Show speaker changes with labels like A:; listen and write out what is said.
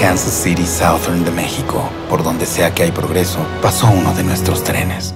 A: Kansas City Southern de México. Por donde sea que hay progreso, pasó uno de nuestros trenes.